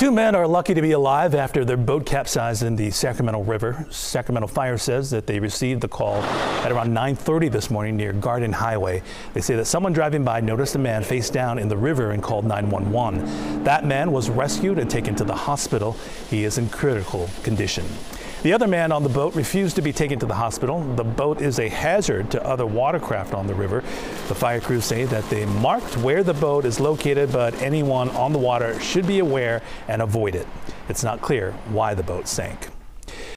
Two men are lucky to be alive after their boat capsized in the Sacramento River. Sacramento Fire says that they received the call at around 9:30 this morning near Garden Highway. They say that someone driving by noticed a man face down in the river and called 911. That man was rescued and taken to the hospital. He is in critical condition. The other man on the boat refused to be taken to the hospital. The boat is a hazard to other watercraft on the river. The fire crews say that they marked where the boat is located, but anyone on the water should be aware and avoid it. It's not clear why the boat sank.